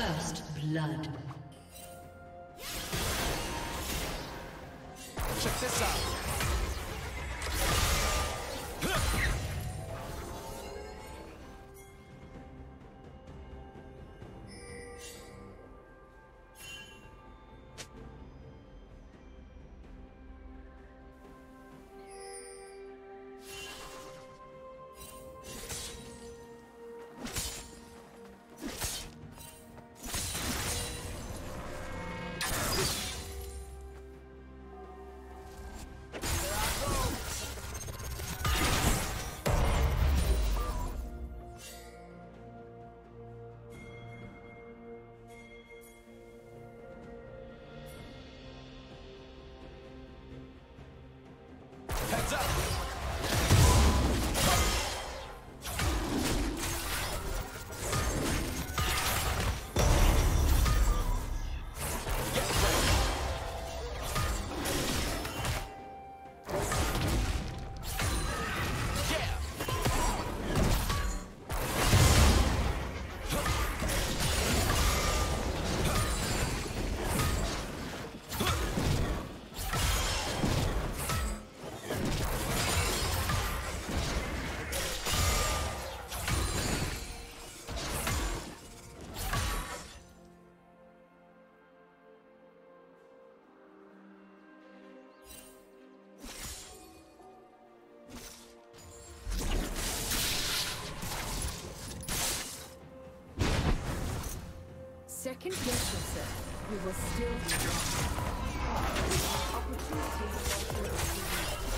First blood. Check this out. You will still. Opportunity.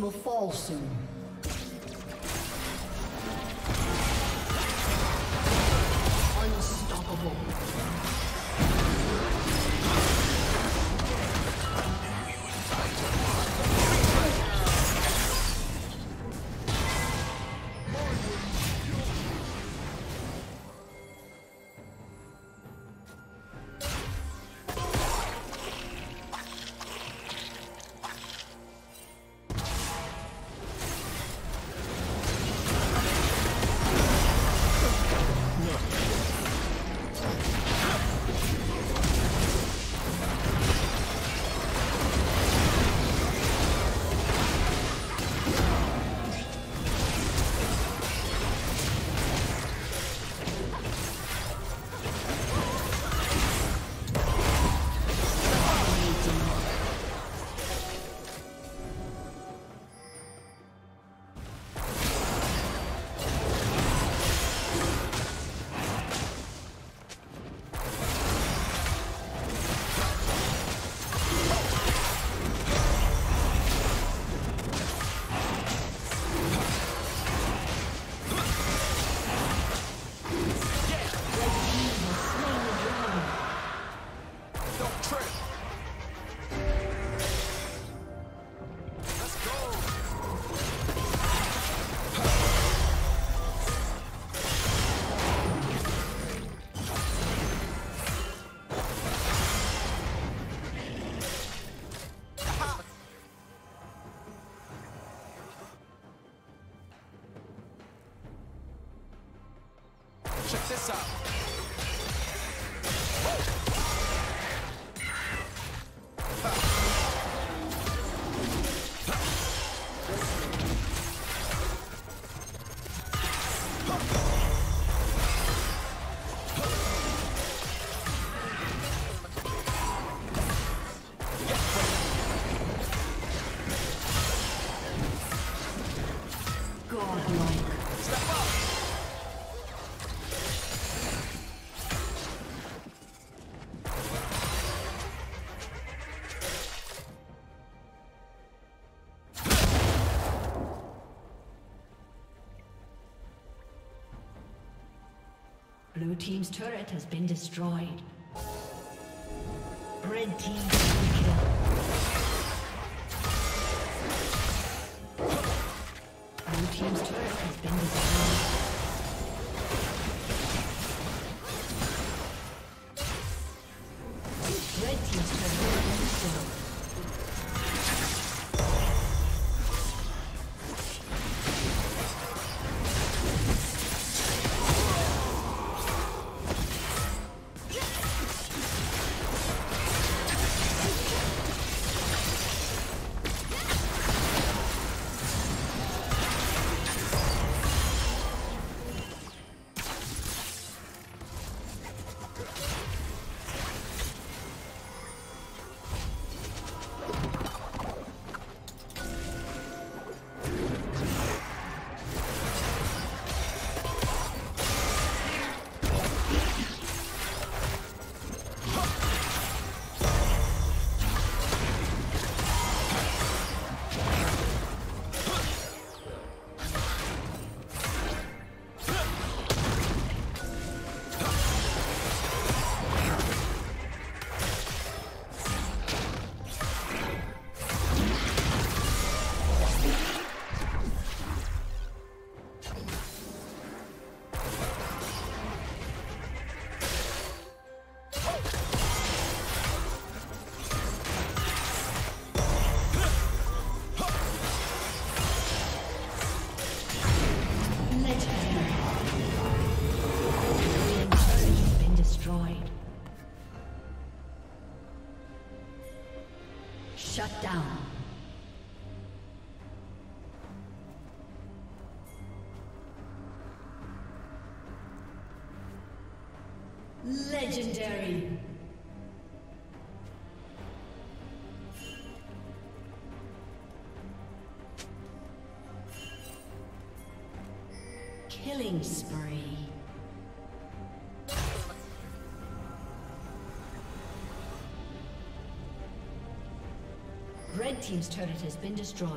Will fall soon. This up. Blue team's turret has been destroyed. Red team kill. Blue team's turret has been destroyed. Red team's turret. Legendary. Killing spree. Red Team's turret has been destroyed.